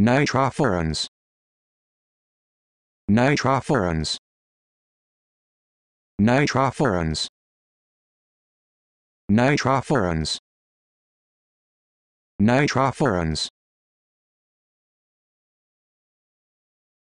nitrophorans nitrophorans nitrophorans nitrophorans nitrophorans